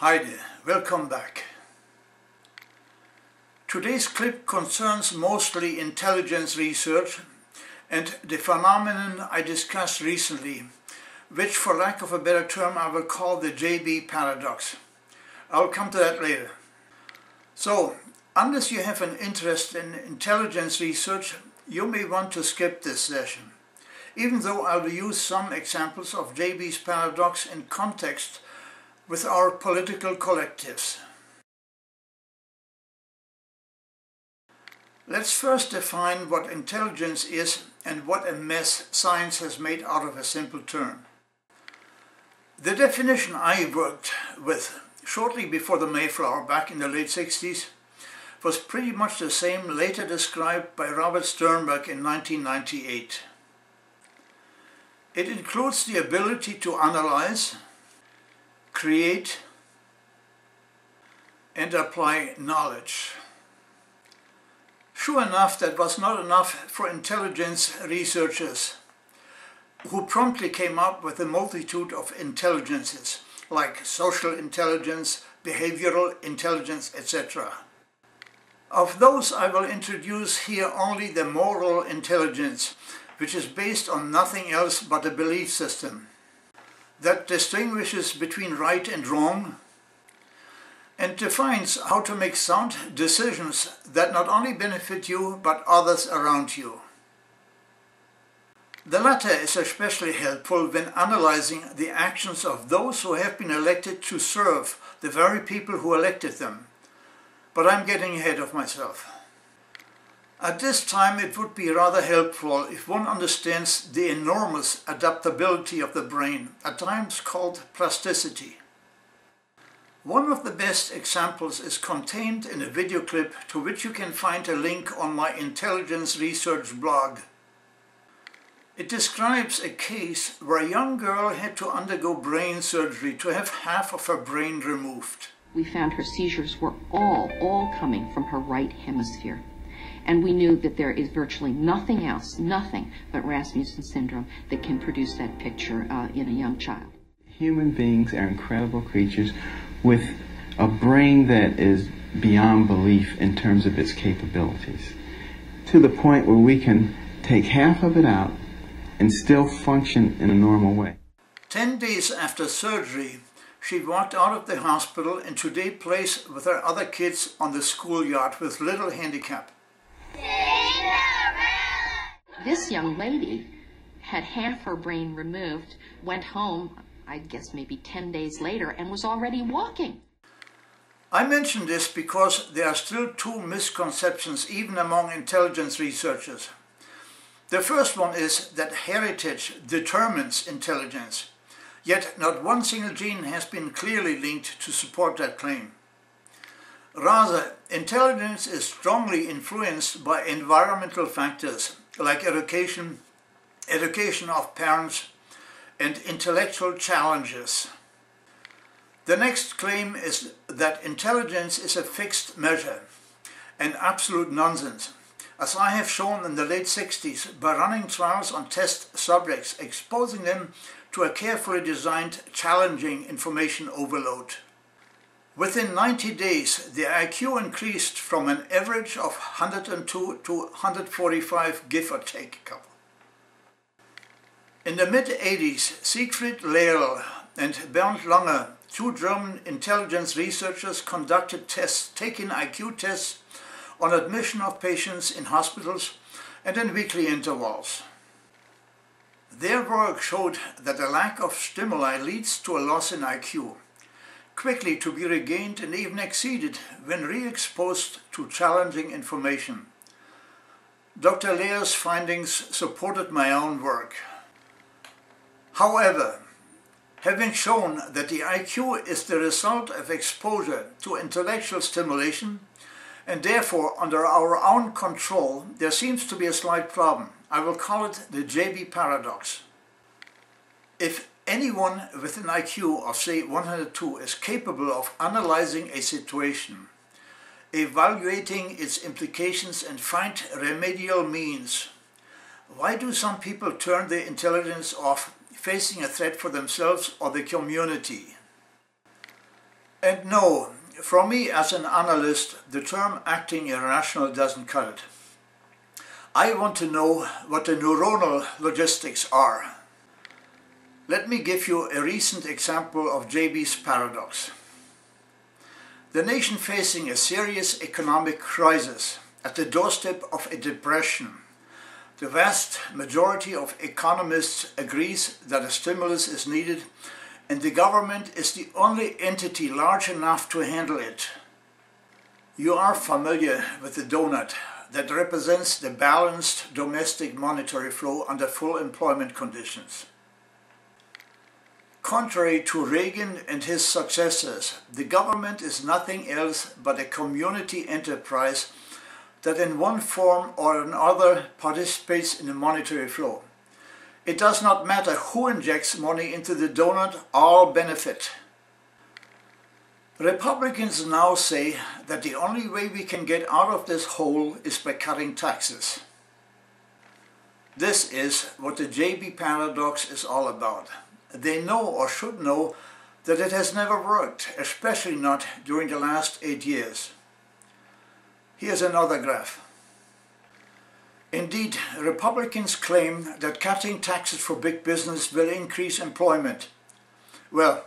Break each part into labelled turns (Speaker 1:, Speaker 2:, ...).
Speaker 1: Hi there, welcome back. Today's clip concerns mostly intelligence research and the phenomenon I discussed recently, which for lack of a better term I will call the JB paradox. I'll come to that later. So, unless you have an interest in intelligence research, you may want to skip this session, even though I will use some examples of JB's paradox in context with our political collectives. Let's first define what intelligence is and what a mess science has made out of a simple term. The definition I worked with shortly before the Mayflower back in the late 60s was pretty much the same later described by Robert Sternberg in 1998. It includes the ability to analyze, create, and apply knowledge. Sure enough, that was not enough for intelligence researchers, who promptly came up with a multitude of intelligences, like social intelligence, behavioral intelligence, etc. Of those I will introduce here only the moral intelligence, which is based on nothing else but a belief system that distinguishes between right and wrong, and defines how to make sound decisions that not only benefit you but others around you. The latter is especially helpful when analyzing the actions of those who have been elected to serve the very people who elected them. But I'm getting ahead of myself. At this time it would be rather helpful if one understands the enormous adaptability of the brain, at times called plasticity. One of the best examples is contained in a video clip to which you can find a link on my intelligence research blog. It describes a case where a young girl had to undergo brain surgery to have half of her brain removed.
Speaker 2: We found her seizures were all, all coming from her right hemisphere. And we knew that there is virtually nothing else, nothing but Rasmussen syndrome that can produce that picture uh, in a young child.
Speaker 3: Human beings are incredible creatures with a brain that is beyond belief in terms of its capabilities, to the point where we can take half of it out and still function in a normal way.
Speaker 1: Ten days after surgery, she walked out of the hospital and today plays with her other kids on the schoolyard with little handicap.
Speaker 2: This young lady had half her brain removed, went home, I guess maybe 10 days later, and was already walking.
Speaker 1: I mention this because there are still two misconceptions even among intelligence researchers. The first one is that heritage determines intelligence, yet not one single gene has been clearly linked to support that claim. Rather, intelligence is strongly influenced by environmental factors like education, education of parents, and intellectual challenges. The next claim is that intelligence is a fixed measure, an absolute nonsense, as I have shown in the late 60s by running trials on test subjects, exposing them to a carefully designed, challenging information overload. Within 90 days, the IQ increased from an average of 102 to 145, give or take a couple. In the mid-80s, Siegfried Lehrl and Bernd Lange, two German intelligence researchers, conducted tests, taking IQ tests on admission of patients in hospitals and in weekly intervals. Their work showed that a lack of stimuli leads to a loss in IQ, quickly to be regained and even exceeded when re-exposed to challenging information. Dr. Lehrl's findings supported my own work. However, having shown that the IQ is the result of exposure to intellectual stimulation, and therefore under our own control, there seems to be a slight problem. I will call it the JB paradox. If anyone with an IQ of say 102 is capable of analyzing a situation, evaluating its implications and find remedial means, why do some people turn their intelligence off facing a threat for themselves or the community? And no, for me as an analyst, the term acting irrational doesn't cut it. I want to know what the neuronal logistics are. Let me give you a recent example of JB's paradox. The nation facing a serious economic crisis at the doorstep of a depression. The vast majority of economists agrees that a stimulus is needed and the government is the only entity large enough to handle it. You are familiar with the donut that represents the balanced domestic monetary flow under full employment conditions. Contrary to Reagan and his successors, the government is nothing else but a community enterprise that in one form or another participates in the monetary flow. It does not matter who injects money into the donut, all benefit. Republicans now say that the only way we can get out of this hole is by cutting taxes. This is what the JB paradox is all about. They know or should know that it has never worked, especially not during the last eight years. Here's another graph. Indeed, Republicans claim that cutting taxes for big business will increase employment. Well,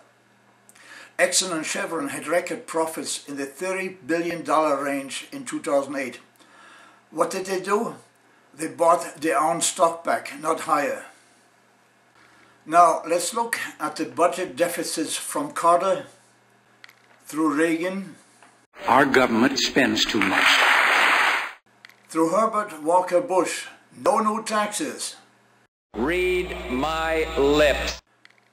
Speaker 1: Exxon and Chevron had record profits in the $30 billion range in 2008. What did they do? They bought their own stock back, not hire. Now, let's look at the budget deficits from Carter through Reagan.
Speaker 4: Our government spends too much.
Speaker 1: Through Herbert Walker Bush, no new taxes.
Speaker 4: Read my lips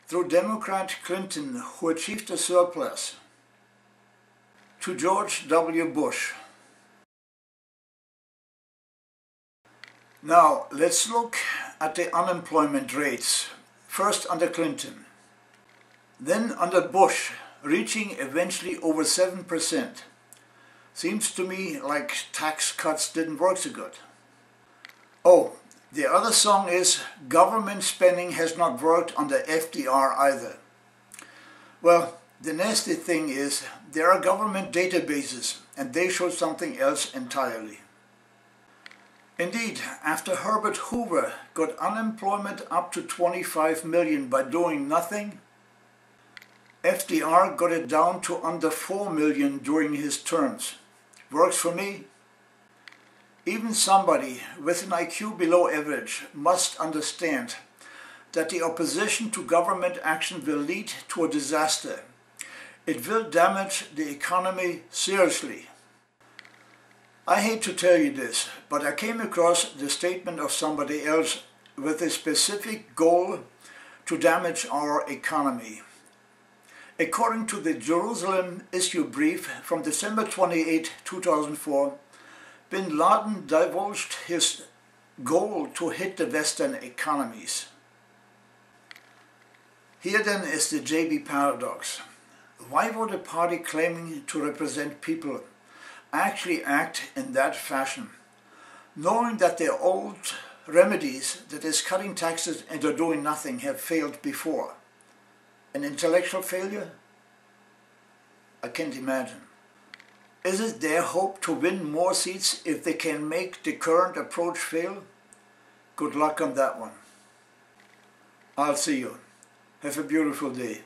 Speaker 1: through Democrat Clinton, who achieved a surplus, to George W. Bush. Now, let's look at the unemployment rates, first under Clinton, then under Bush, reaching eventually over 7%. Seems to me like tax cuts didn't work so good. Oh, the other song is Government Spending Has Not Worked under FDR Either. Well, the nasty thing is there are government databases and they show something else entirely. Indeed, after Herbert Hoover got unemployment up to 25 million by doing nothing, FDR got it down to under 4 million during his terms. Works for me. Even somebody with an IQ below average must understand that the opposition to government action will lead to a disaster. It will damage the economy seriously. I hate to tell you this, but I came across the statement of somebody else with a specific goal to damage our economy. According to the Jerusalem Issue Brief from December 28, 2004, bin Laden divulged his goal to hit the Western economies. Here then is the JB paradox. Why would a party claiming to represent people actually act in that fashion, knowing that their old remedies, that is cutting taxes and are doing nothing, have failed before? An intellectual failure? I can't imagine. Is it their hope to win more seats if they can make the current approach fail? Good luck on that one. I'll see you. Have a beautiful day.